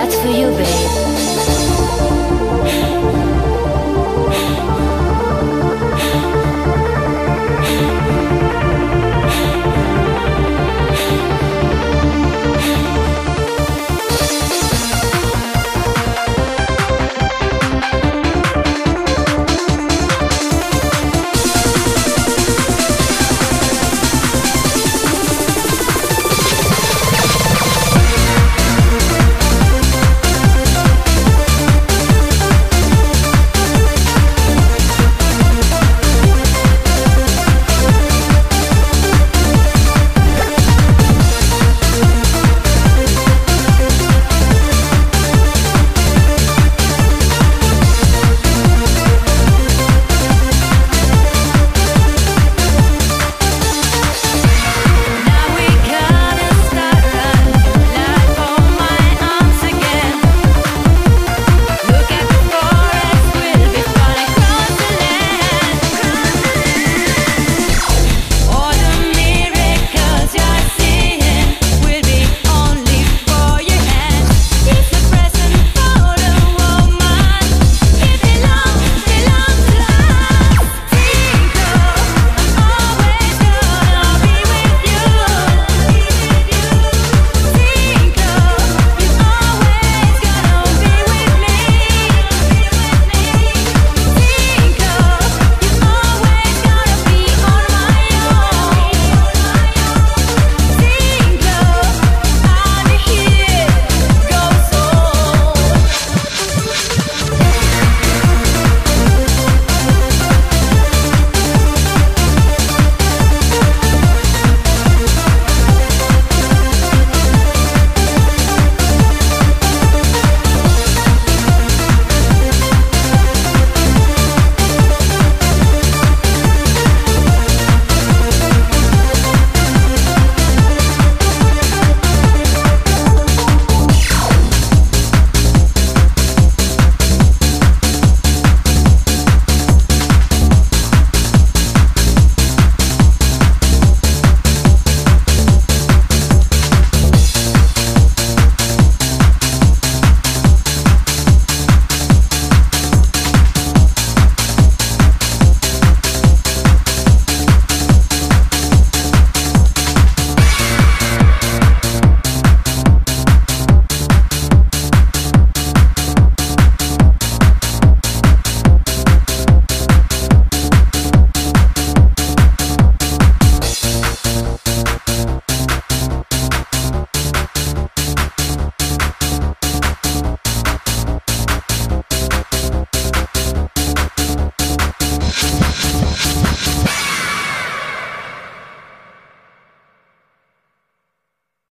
That's for you, babe.